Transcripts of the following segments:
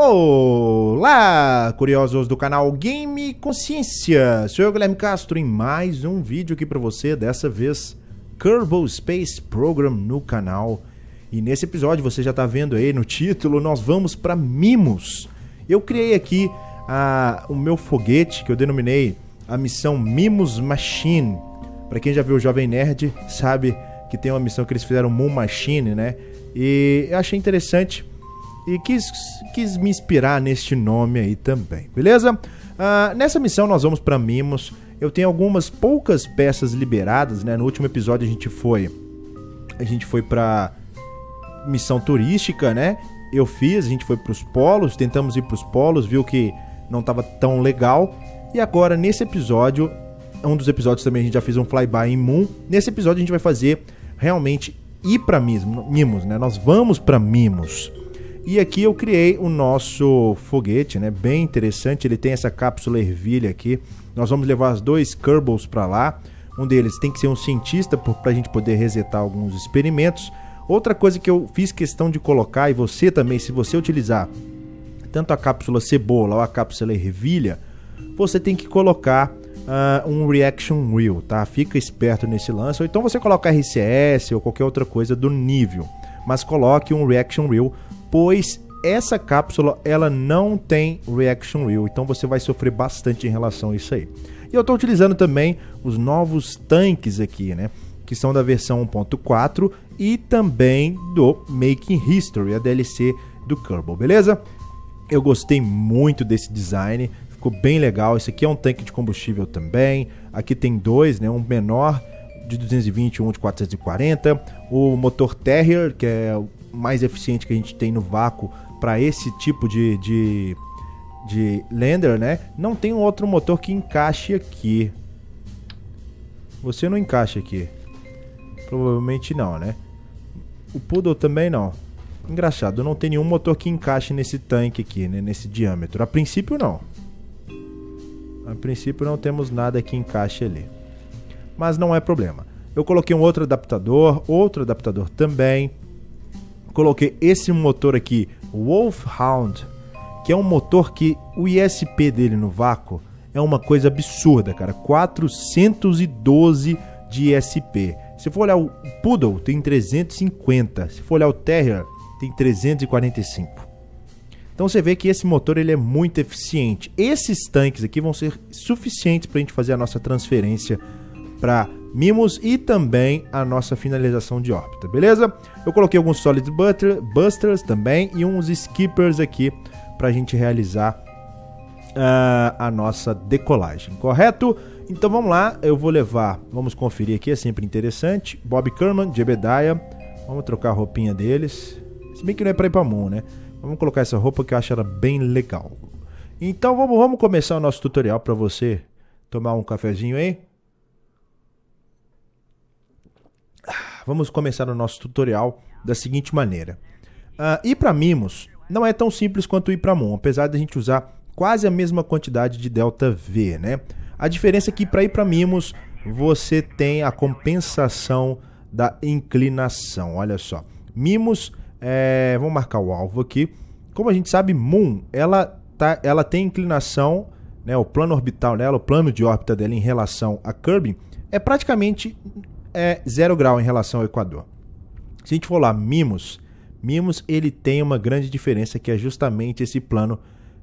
Olá, curiosos do canal Game Consciência. Sou eu, Guilherme Castro, em mais um vídeo aqui para você, dessa vez Kerbal Space Program no canal. E nesse episódio, você já tá vendo aí no título, nós vamos para Mimos. Eu criei aqui a, o meu foguete, que eu denominei a missão Mimos Machine. Para quem já viu o Jovem Nerd, sabe que tem uma missão que eles fizeram Moon Machine, né? E eu achei interessante e quis, quis me inspirar neste nome aí também, beleza? Uh, nessa missão nós vamos para Mimos. Eu tenho algumas poucas peças liberadas, né? No último episódio a gente foi a gente foi para missão turística, né? Eu fiz, a gente foi para os polos, tentamos ir para os polos, viu que não estava tão legal. E agora nesse episódio, um dos episódios também a gente já fez um flyby em Moon. Nesse episódio a gente vai fazer realmente ir para Mimos, né? Nós vamos para Mimos. E aqui eu criei o nosso foguete, né? Bem interessante. Ele tem essa cápsula ervilha aqui. Nós vamos levar os dois Kerbals para lá. Um deles tem que ser um cientista para a gente poder resetar alguns experimentos. Outra coisa que eu fiz questão de colocar, e você também, se você utilizar tanto a cápsula cebola ou a cápsula ervilha, você tem que colocar uh, um reaction wheel, tá? Fica esperto nesse lance. Ou então você coloca RCS ou qualquer outra coisa do nível. Mas coloque um reaction wheel pois essa cápsula ela não tem reaction wheel, então você vai sofrer bastante em relação a isso aí. E eu estou utilizando também os novos tanques aqui, né? Que são da versão 1.4 e também do Making History, a DLC do Kerbal, beleza? Eu gostei muito desse design, ficou bem legal. Esse aqui é um tanque de combustível também. Aqui tem dois, né? Um menor de 220 e um de 440. O motor Terrier, que é mais eficiente que a gente tem no vácuo para esse tipo de, de, de lander, né? Não tem um outro motor que encaixe aqui. Você não encaixa aqui. Provavelmente não, né? O Poodle também não. Engraçado, não tem nenhum motor que encaixe nesse tanque aqui, né? Nesse diâmetro. A princípio não. A princípio não temos nada que encaixe ali. Mas não é problema. Eu coloquei um outro adaptador, outro adaptador também coloquei esse motor aqui, Wolfhound, que é um motor que o ISP dele no vácuo é uma coisa absurda, cara. 412 de ISP. Se for olhar o Poodle, tem 350. Se for olhar o Terrier, tem 345. Então você vê que esse motor ele é muito eficiente. Esses tanques aqui vão ser suficientes para a gente fazer a nossa transferência para Mimos e também a nossa finalização de órbita, beleza? Eu coloquei alguns Solid Busters também e uns Skippers aqui para a gente realizar uh, a nossa decolagem, correto? Então vamos lá, eu vou levar, vamos conferir aqui, é sempre interessante. Bob Kerman, Jebediah, vamos trocar a roupinha deles. Se bem que não é para ir para Moon, né? Vamos colocar essa roupa que eu acho ela bem legal. Então vamos, vamos começar o nosso tutorial para você tomar um cafezinho aí. Vamos começar o nosso tutorial da seguinte maneira. Uh, ir para Mimos não é tão simples quanto ir para Mon, apesar de a gente usar quase a mesma quantidade de delta V, né? A diferença é que para ir para Mimos você tem a compensação da inclinação. Olha só, Mimos, é, vamos marcar o alvo aqui. Como a gente sabe, Moon, ela tá, ela tem inclinação, né? O plano orbital dela, o plano de órbita dela em relação a Kirby é praticamente é zero grau em relação ao Equador. Se a gente for lá, Mimos, Mimos ele tem uma grande diferença que é justamente esse plano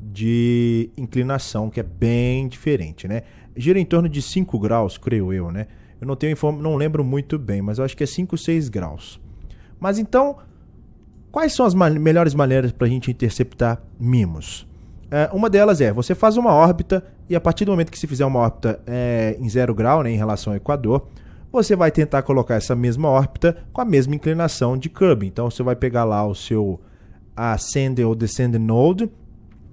de inclinação que é bem diferente, né? Gira em torno de 5 graus, creio eu, né? Eu não tenho inform... não lembro muito bem, mas eu acho que é 5, 6 graus. Mas então, quais são as melhores maneiras para a gente interceptar Mimos? É, uma delas é, você faz uma órbita e a partir do momento que se fizer uma órbita é, em zero grau, né, em relação ao Equador, você vai tentar colocar essa mesma órbita com a mesma inclinação de Kirby. Então você vai pegar lá o seu ascend ou descend node,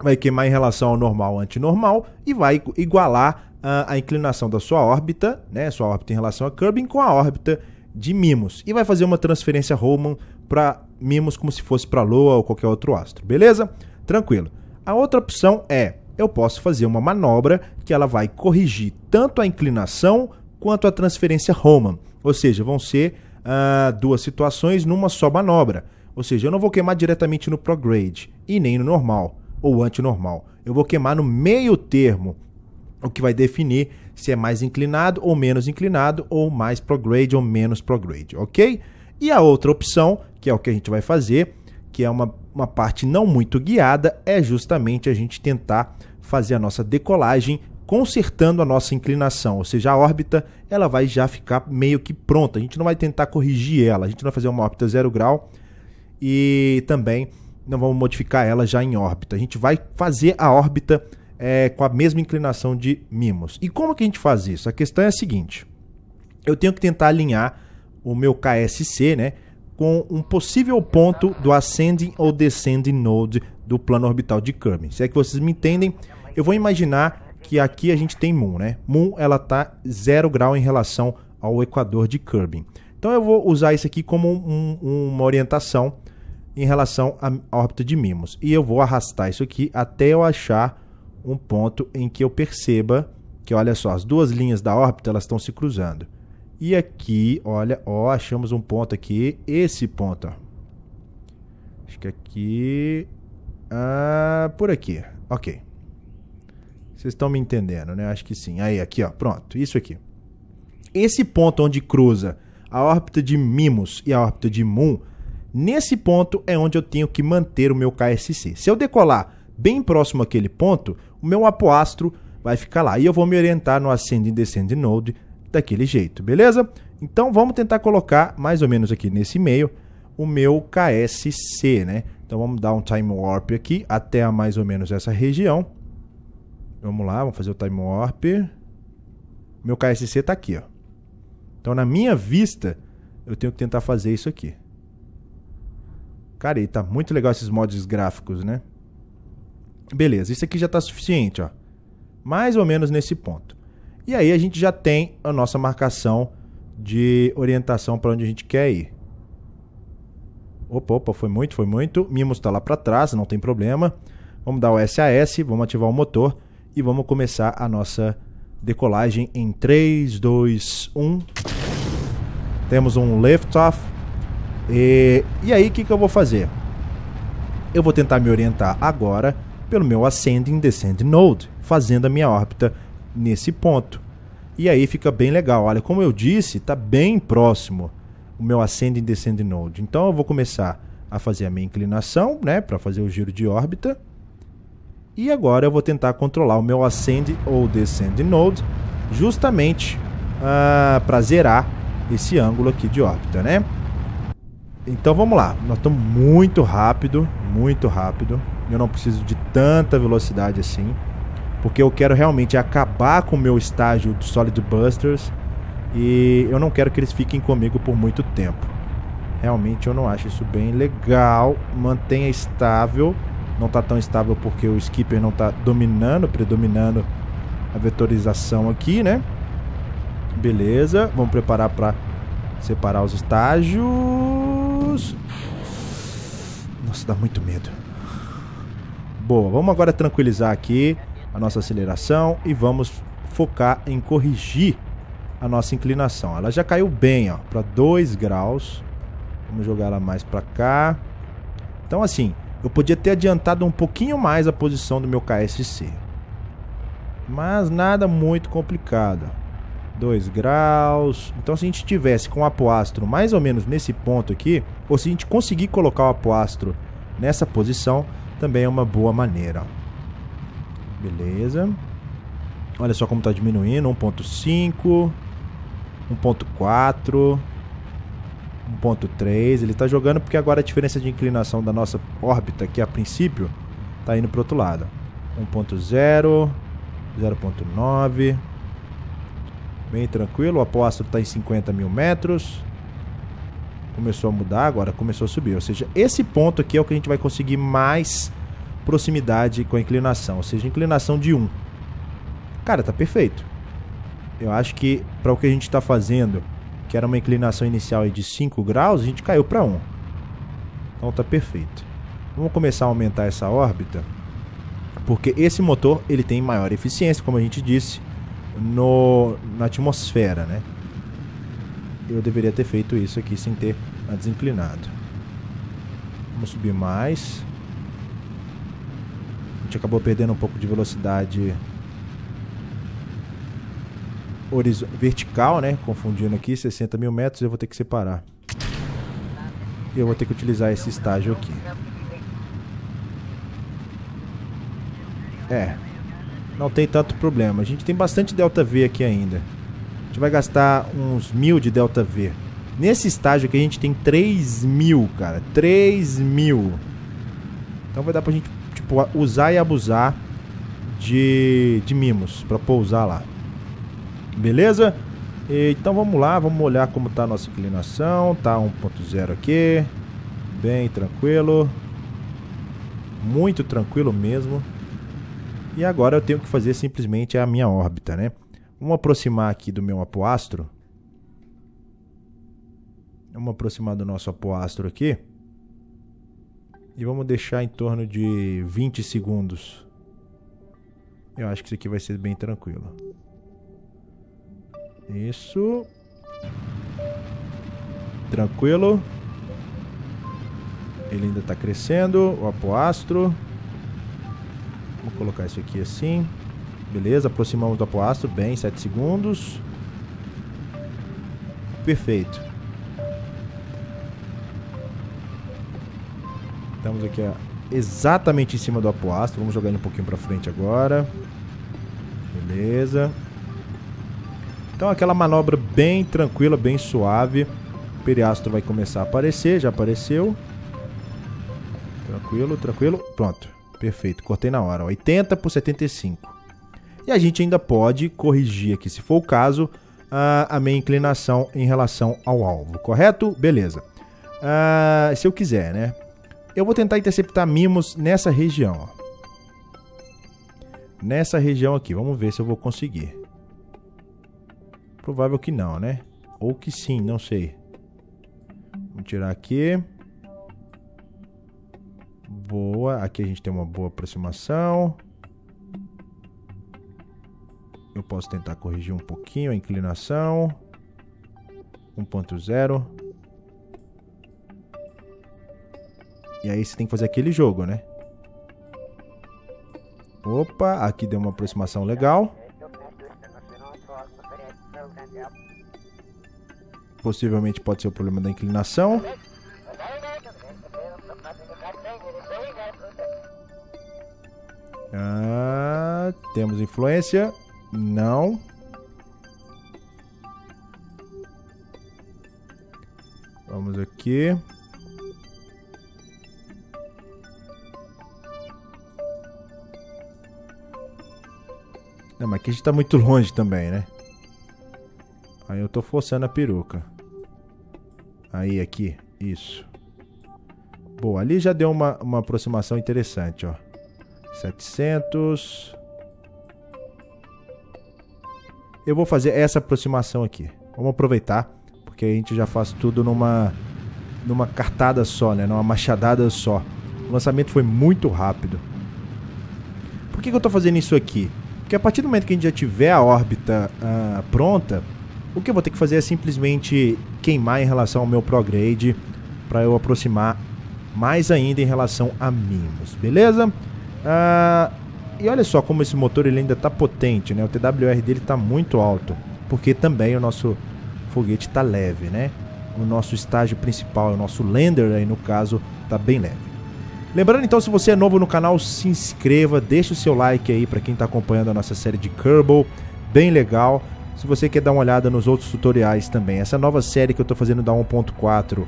vai queimar em relação ao normal antinormal e vai igualar uh, a inclinação da sua órbita, né, sua órbita em relação a Kirby com a órbita de Mimos e vai fazer uma transferência Roman para Mimos como se fosse para a Lua ou qualquer outro astro, beleza? Tranquilo. A outra opção é eu posso fazer uma manobra que ela vai corrigir tanto a inclinação quanto à transferência Roman, ou seja, vão ser uh, duas situações numa só manobra. Ou seja, eu não vou queimar diretamente no prograde, e nem no normal ou antinormal. Eu vou queimar no meio termo, o que vai definir se é mais inclinado ou menos inclinado, ou mais prograde ou menos prograde, ok? E a outra opção, que é o que a gente vai fazer, que é uma, uma parte não muito guiada, é justamente a gente tentar fazer a nossa decolagem consertando a nossa inclinação, ou seja, a órbita ela vai já ficar meio que pronta. A gente não vai tentar corrigir ela, a gente não vai fazer uma órbita zero grau e também não vamos modificar ela já em órbita. A gente vai fazer a órbita é, com a mesma inclinação de Mimos. E como que a gente faz isso? A questão é a seguinte: eu tenho que tentar alinhar o meu KSC, né, com um possível ponto do ascending ou descending node do plano orbital de Kirby. Se é que vocês me entendem, eu vou imaginar que aqui a gente tem Moon, né? Moon ela tá zero grau em relação ao equador de Kirby. Então eu vou usar isso aqui como um, uma orientação em relação à órbita de Mimos. E eu vou arrastar isso aqui até eu achar um ponto em que eu perceba que, olha só, as duas linhas da órbita elas estão se cruzando. E aqui, olha, ó, achamos um ponto aqui, esse ponto, ó. Acho que aqui... Ah, por aqui, ok. Vocês estão me entendendo, né? Acho que sim. Aí, aqui, ó, pronto, isso aqui. Esse ponto onde cruza a órbita de Mimos e a órbita de Moon, nesse ponto é onde eu tenho que manter o meu KSC. Se eu decolar bem próximo àquele ponto, o meu apoastro vai ficar lá. E eu vou me orientar no Ascending Descending Node daquele jeito, beleza? Então vamos tentar colocar mais ou menos aqui nesse meio o meu KSC, né? Então vamos dar um time warp aqui até mais ou menos essa região. Vamos lá, vamos fazer o time warp. Meu KSC está aqui, ó. Então na minha vista, eu tenho que tentar fazer isso aqui. Cara, e tá muito legal esses mods gráficos, né? Beleza, isso aqui já está suficiente, ó. Mais ou menos nesse ponto. E aí a gente já tem a nossa marcação de orientação para onde a gente quer ir. Opa, opa, foi muito, foi muito. Mimos está lá para trás, não tem problema. Vamos dar o SAS, vamos ativar o motor e vamos começar a nossa decolagem em 3, 2, 1. Temos um liftoff. E, e aí, o que, que eu vou fazer? Eu vou tentar me orientar agora pelo meu Ascending Descending Node, fazendo a minha órbita nesse ponto. E aí fica bem legal. Olha, como eu disse, está bem próximo o meu Ascending Descending Node. Então eu vou começar a fazer a minha inclinação, né, para fazer o giro de órbita. E agora eu vou tentar controlar o meu Ascend ou Descend Node, justamente uh, ah, para zerar esse ângulo aqui de órbita, né? Então vamos lá, nós estamos muito rápido, muito rápido. Eu não preciso de tanta velocidade assim, porque eu quero realmente acabar com o meu estágio do Solid Busters e eu não quero que eles fiquem comigo por muito tempo. Realmente eu não acho isso bem legal. Mantenha estável. Não está tão estável porque o skipper não está dominando, predominando a vetorização aqui, né? Beleza, vamos preparar para separar os estágios. Nossa, dá muito medo. Boa, vamos agora tranquilizar aqui a nossa aceleração e vamos focar em corrigir a nossa inclinação. Ela já caiu bem, ó, para 2 graus. Vamos jogar ela mais para cá. Então assim, eu podia ter adiantado um pouquinho mais a posição do meu KSC. Mas nada muito complicado. 2 graus. Então se a gente tivesse com o apoastro mais ou menos nesse ponto aqui, ou se a gente conseguir colocar o apoastro nessa posição, também é uma boa maneira. Beleza. Olha só como está diminuindo. 1.5. 1.4. 1.3. Ele está jogando porque agora a diferença de inclinação da nossa órbita, que a princípio está indo para o outro lado. 1.0. 0.9. Bem tranquilo. O apóstolo está em 50 mil metros começou a mudar, agora começou a subir. Ou seja, esse ponto aqui é o que a gente vai conseguir mais proximidade com a inclinação, ou seja, inclinação de 1. Cara, tá perfeito. Eu acho que para o que a gente está fazendo, que era uma inclinação inicial de 5 graus, a gente caiu para 1. Então tá perfeito. Vamos começar a aumentar essa órbita, porque esse motor ele tem maior eficiência, como a gente disse, no, na atmosfera, né? eu deveria ter feito isso aqui sem ter desinclinado. Vamos subir mais. gente acabou perdendo um pouco de velocidade vertical, né? Confundindo aqui, 60 mil metros, eu vou ter que separar. E eu vou ter que utilizar esse estágio aqui. É, não tem tanto problema. A gente tem bastante delta V aqui ainda. A gente vai gastar uns mil de delta V. Nesse estágio aqui a gente tem 3 mil, cara. 3 mil. Então vai dar pra gente tipo, usar e abusar de, de mimos pra pousar lá. Beleza? Então vamos lá, vamos olhar como tá a nossa inclinação. Tá 1.0 aqui. Bem tranquilo. Muito tranquilo mesmo. E agora eu tenho que fazer simplesmente a minha órbita, né? Vamos aproximar aqui do meu apoastro. Vamos aproximar do nosso apoastro aqui. E vamos deixar em torno de 20 segundos. Eu acho que isso aqui vai ser bem tranquilo. Isso. Tranquilo. Ele ainda está crescendo. O apoastro. Vou colocar isso aqui assim. Beleza, aproximamos do apoastro. Bem, 7 segundos. Perfeito. Estamos aqui exatamente em cima do apoastro. Vamos jogar ele um pouquinho para frente agora. Beleza. Então aquela manobra bem tranquila, bem suave. O periastro vai começar a aparecer, já apareceu. Tranquilo, tranquilo. Pronto. Perfeito, cortei na hora. 80 por 75. E a gente ainda pode corrigir aqui, se for o caso, a, minha inclinação em relação ao alvo, correto? Beleza. Uh, se eu quiser, né? Eu vou tentar interceptar mimos nessa região. Ó. Nessa região aqui. Vamos ver se eu vou conseguir. Provável que não, né? Ou que sim, não sei. Vamos tirar aqui. Boa. Aqui a gente tem uma boa aproximação. Eu posso tentar corrigir um pouquinho a inclinação. 1.0. E aí você tem que fazer aquele jogo, né? Opa, aqui deu uma aproximação legal. Possivelmente pode ser o problema da inclinação. Ah, temos influência? Não. Vamos aqui. Não, mas aqui a gente tá muito longe também, né? Aí eu tô forçando a peruca. Aí, aqui. Isso. Boa, ali já deu uma, uma aproximação interessante, ó. 700. Eu vou fazer essa aproximação aqui. Vamos aproveitar, porque a gente já faz tudo numa numa cartada só, né? Numa machadada só. O lançamento foi muito rápido. Por que, que eu estou fazendo isso aqui? Porque a partir do momento que a gente já tiver a órbita uh, pronta, o que eu vou ter que fazer é simplesmente queimar em relação ao meu prograde para eu aproximar mais ainda em relação a mimos, beleza? Uh, e olha só como esse motor ele ainda está potente, né? O TWR dele está muito alto, porque também o nosso foguete está leve, né? O nosso estágio principal, o nosso lander aí no caso, está bem leve. Lembrando então, se você é novo no canal, se inscreva, deixa o seu like aí para quem está acompanhando a nossa série de Kerbal, bem legal. Se você quer dar uma olhada nos outros tutoriais também, essa nova série que eu estou fazendo da 1.4 uh,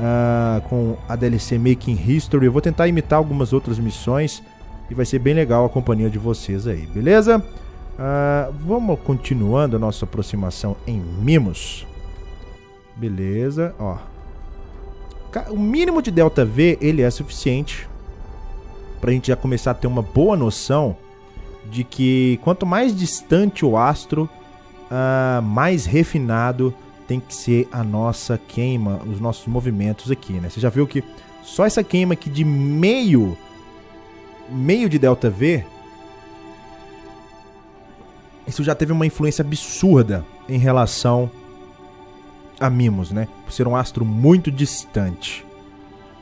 ah, com a DLC Making History, eu vou tentar imitar algumas outras missões e vai ser bem legal a companhia de vocês aí, beleza? Uh, vamos continuando a nossa aproximação em mimos. Beleza, ó. O mínimo de delta V ele é suficiente para a gente já começar a ter uma boa noção de que quanto mais distante o astro, uh, mais refinado tem que ser a nossa queima, os nossos movimentos aqui, né? Você já viu que só essa queima aqui de meio meio de delta V, isso já teve uma influência absurda em relação a Mimos, né? Por ser um astro muito distante.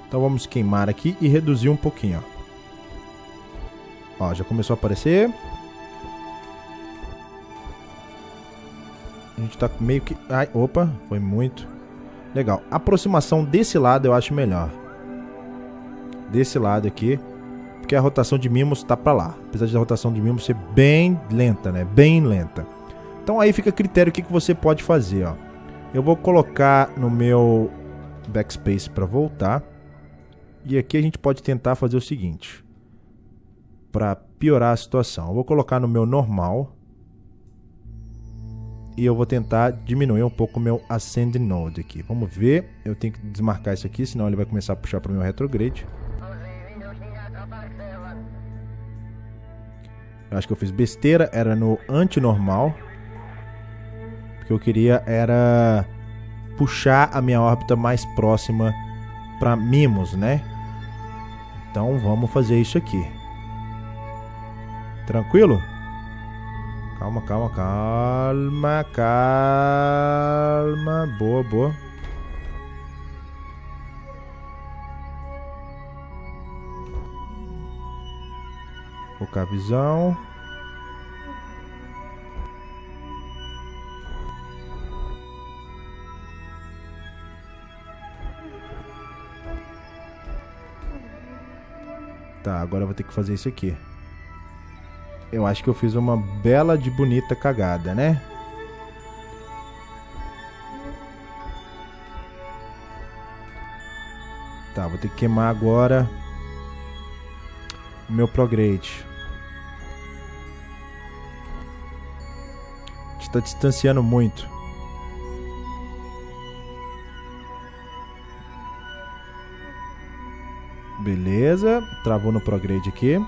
Então vamos queimar aqui e reduzir um pouquinho, ó. Ó, já começou a aparecer. A gente tá meio que... Ai, opa, foi muito. Legal. Aproximação desse lado eu acho melhor. Desse lado aqui. Porque a rotação de mimos tá pra lá. Apesar de a rotação de mimos ser bem lenta, né? Bem lenta. Então aí fica a critério o que, que você pode fazer, ó. Eu vou colocar no meu backspace para voltar. E aqui a gente pode tentar fazer o seguinte. Para piorar a situação. Eu vou colocar no meu normal e eu vou tentar diminuir um pouco o meu Ascending Node aqui. Vamos ver, eu tenho que desmarcar isso aqui, senão ele vai começar a puxar para o meu retrograde. Eu acho que eu fiz besteira, era no anti-normal. Porque eu queria era puxar a minha órbita mais próxima para Mimos, né? Então vamos fazer isso aqui. Tranquilo? Calma, calma, calma, calma. Boa, boa. Focar a visão. Tá, agora eu vou ter que fazer isso aqui. Eu acho que eu fiz uma bela de bonita cagada, né? Tá, vou ter que queimar agora o meu prograde. Está distanciando muito. Beleza, travou no prograde aqui.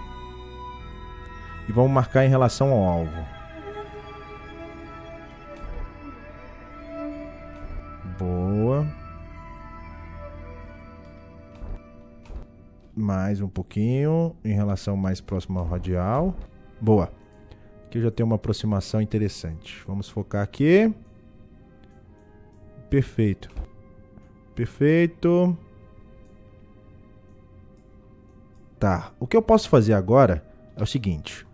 E vamos marcar em relação ao alvo. Boa. Mais um pouquinho em relação mais próximo ao radial. Boa. Aqui eu já tenho uma aproximação interessante. Vamos focar aqui. Perfeito. Perfeito. Tá. O que eu posso fazer agora é o seguinte.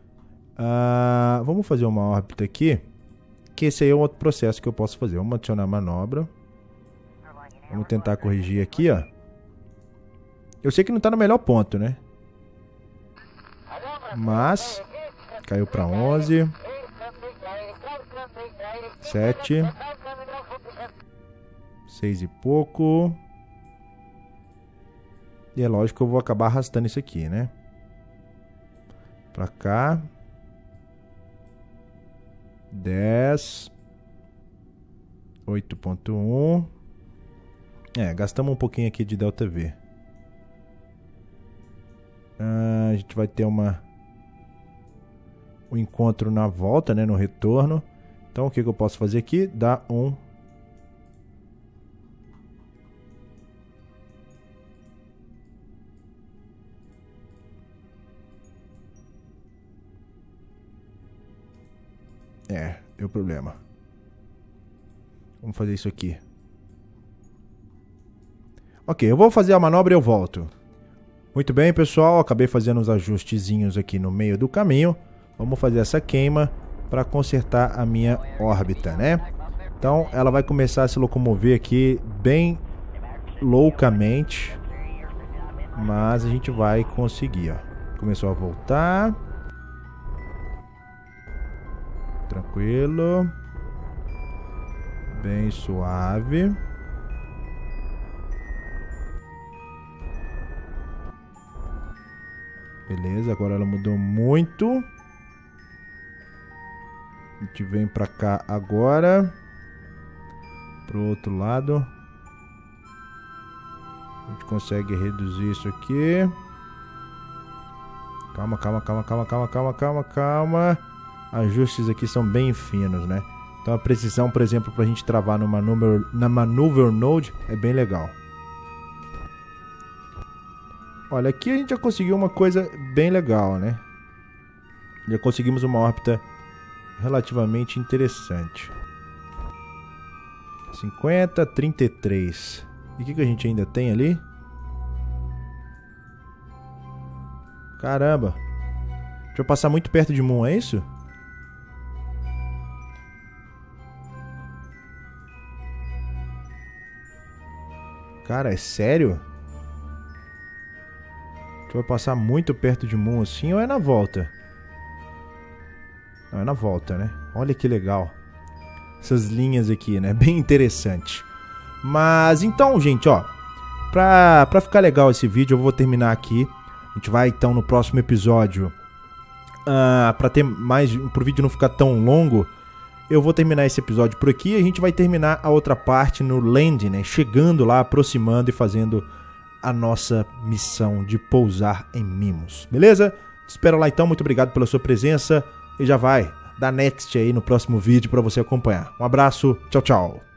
Uh, vamos fazer uma órbita aqui. Que esse aí é um outro processo que eu posso fazer. Vamos adicionar manobra. Vamos tentar corrigir aqui, ó. Eu sei que não está no melhor ponto, né? Mas caiu para 11. 7. 6 e pouco. E é lógico que eu vou acabar arrastando isso aqui, né? Pra cá. 10. 8.1. É, gastamos um pouquinho aqui de delta V. Ah, a gente vai ter uma um encontro na volta, né, no retorno. Então o que, que eu posso fazer aqui? Dar um É, deu problema. Vamos fazer isso aqui. Ok, eu vou fazer a manobra e eu volto. Muito bem, pessoal. Acabei fazendo uns ajustezinhos aqui no meio do caminho. Vamos fazer essa queima para consertar a minha órbita, né? Então, ela vai começar a se locomover aqui bem loucamente. Mas a gente vai conseguir, ó. Começou a voltar. Tranquilo. Bem suave. Beleza, agora ela mudou muito. A gente vem pra cá agora. Pro outro lado. A gente consegue reduzir isso aqui. Calma, calma, calma, calma, calma, calma, calma, calma ajustes aqui são bem finos, né? Então a precisão, por exemplo, para a gente travar numa maneuver, na Maneuver Node é bem legal. Olha, aqui a gente já conseguiu uma coisa bem legal, né? Já conseguimos uma órbita relativamente interessante. 50, 33. E o que, que a gente ainda tem ali? Caramba! Deixa eu passar muito perto de Moon, é isso? Cara, é sério? Deixa eu passar muito perto de Moon assim ou é na volta? Não, é na volta, né? Olha que legal. Essas linhas aqui, né? Bem interessante. Mas então, gente, ó. Pra, pra ficar legal esse vídeo, eu vou terminar aqui. A gente vai então no próximo episódio. Uh, pra ter mais. Pro vídeo não ficar tão longo. Eu vou terminar esse episódio por aqui. A gente vai terminar a outra parte no landing, né? Chegando lá, aproximando e fazendo a nossa missão de pousar em Mimos. Beleza? Te espero lá então. Muito obrigado pela sua presença. E já vai dar next aí no próximo vídeo para você acompanhar. Um abraço. Tchau, tchau.